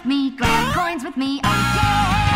with me, grab coins with me, oh yeah!